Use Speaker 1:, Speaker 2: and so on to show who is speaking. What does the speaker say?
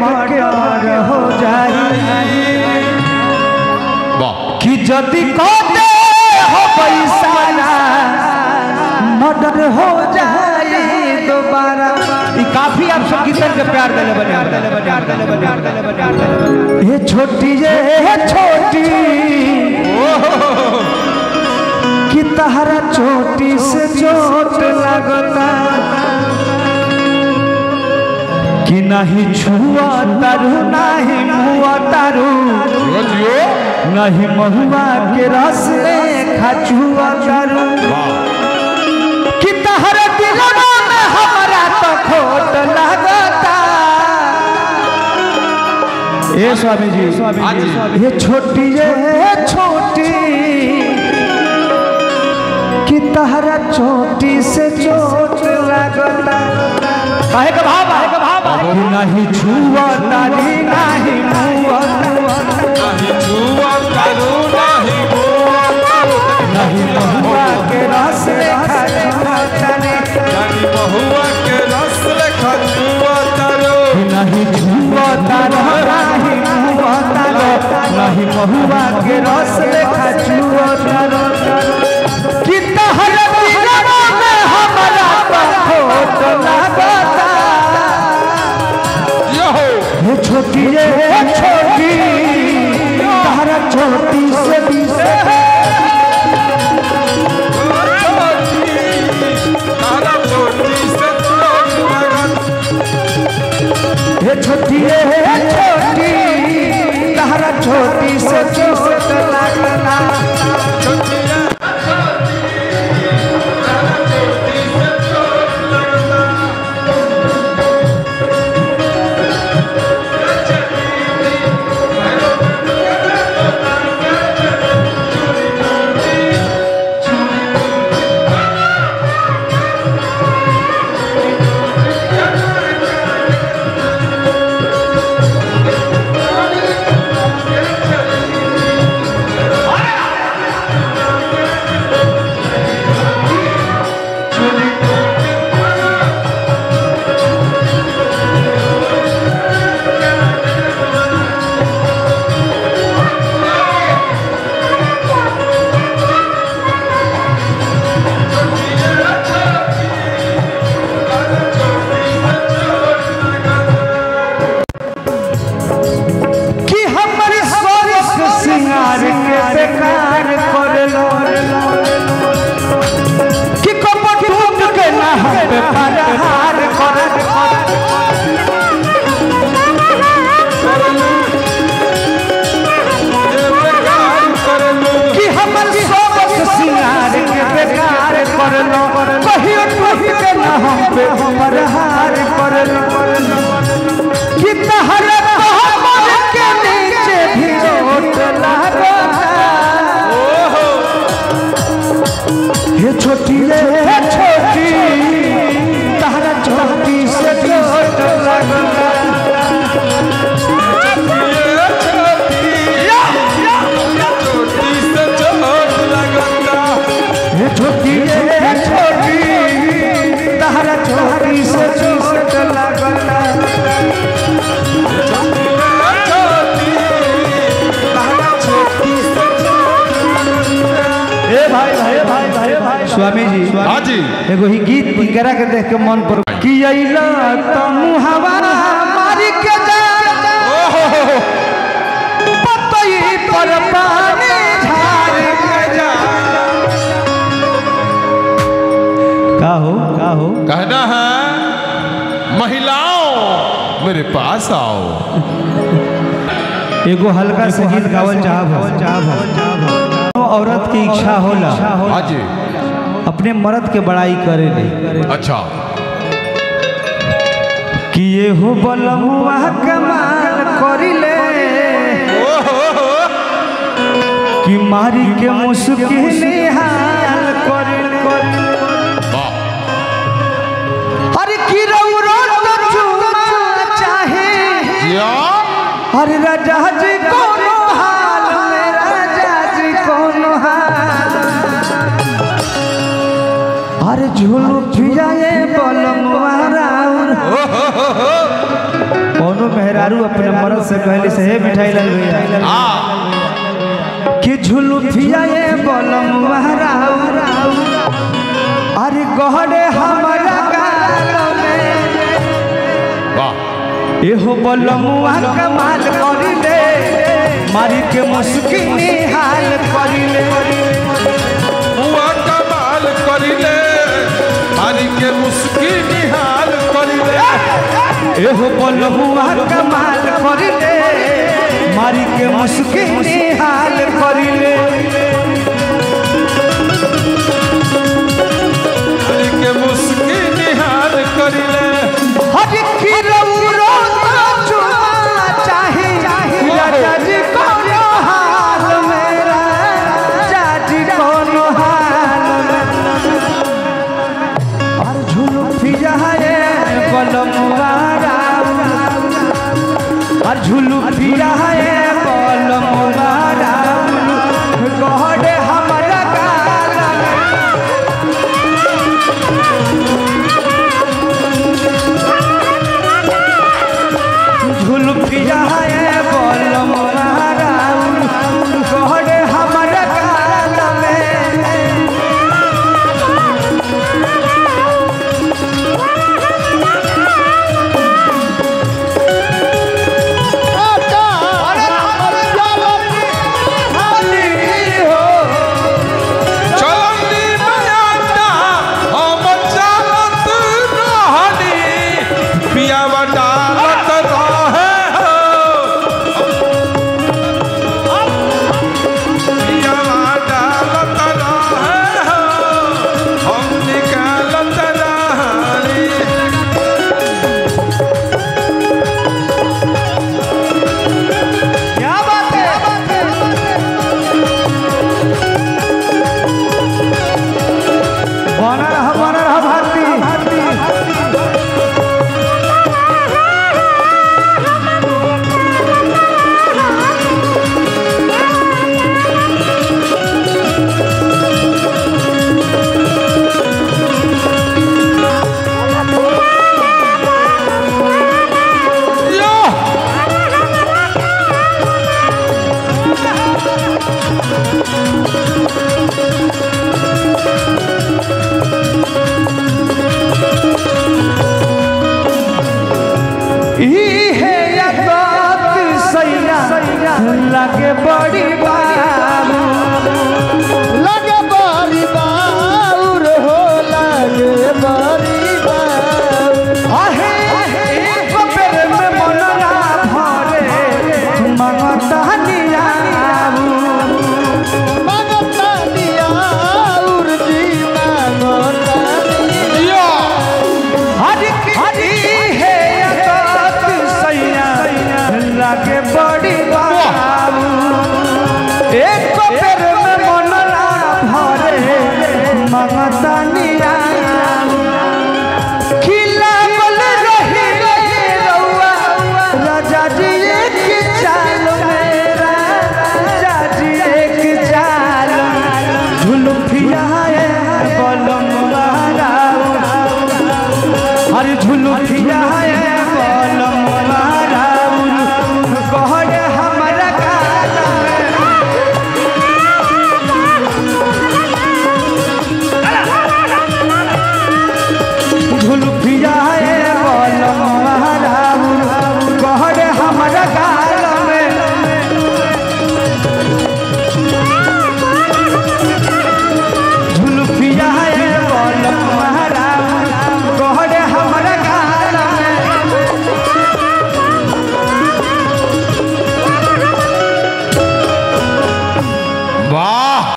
Speaker 1: Murder हो जाई कि जदि कहते हो पैसाना मर्डर हो जाए दोबारा। काफ़ी आप सब कितन के प्यार देले बने ये छोटी ये छोटी। कि तहरा चोटी से चोट लगता। कि नहीं छुआ तारू नहीं मुआ तारू। नहीं महुआ के रस में खचुआ तारू। कि तहर दिलवा में हमरा तो खोट लगता। ए स्वामी जी
Speaker 2: हाँ
Speaker 1: ये छोटी ये छोटी तहरा चोटी से चोट लगता। काहे का भाव काहे का भाव कि नहीं छुआ तारी नहीं मुआ
Speaker 2: नहीं छुआ करू नहीं बुआ
Speaker 1: नहीं महुआ के रस खचुआ तारी
Speaker 2: नहीं बहुआ के रस लेखा छुआ तारो
Speaker 1: नहीं छुआ तारा नहीं मुआ तारा नहीं महुआ के रस खचुआ तारा Yeah. स्वामी जी
Speaker 2: हाँ जी।
Speaker 1: एगो ही गीत करा के देख के मन पर कि अइला त मुहावा मारी के जा। पतई पर पानी झाड़ के जा। का हो का हो
Speaker 2: कहना है महिलाओं मेरे पास आओ।
Speaker 1: एगो हल्का सा गीत गावल चाहब चाहब औरत की इच्छा होला।
Speaker 2: हाँ जी।
Speaker 1: अपने मरद के बड़ाई करे ले।
Speaker 2: अच्छा।
Speaker 1: कि ये हो बलमुआ कमाल करिले कि मारी के मुश्किल हाल झुलफिया ये बलमवा राउर
Speaker 2: मेहरारू अपने मर्द से कहले से हे मिठाई लाल भैया
Speaker 1: हाँ।
Speaker 2: कि झुलफिया ये बलमवा राउर अरे गहरे हमरा एहो बलमवा कमाल करी दे मारी के मुश्किल हाल करी ले নিহাল করিলে হারিকে মুশকি নিহাল করিলে।
Speaker 1: এহ বলহুয়া কমাল করিলে মারিকে মুশকি झुलुक रहा